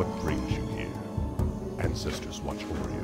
what brings you here. Ancestors watch over you.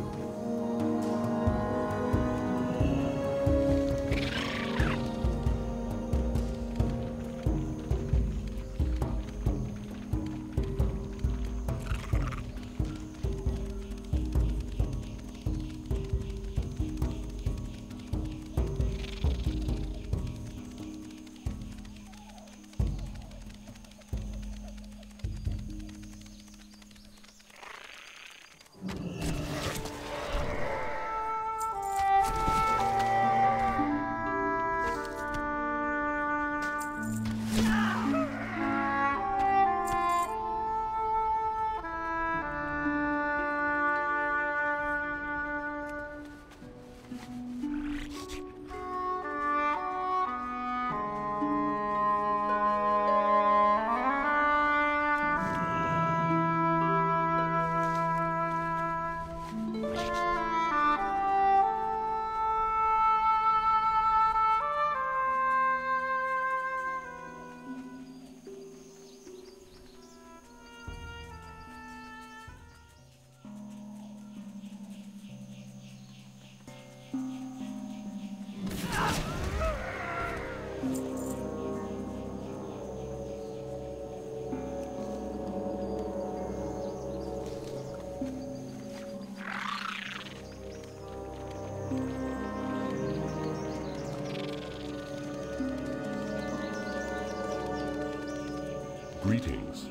Greetings.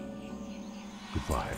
Goodbye.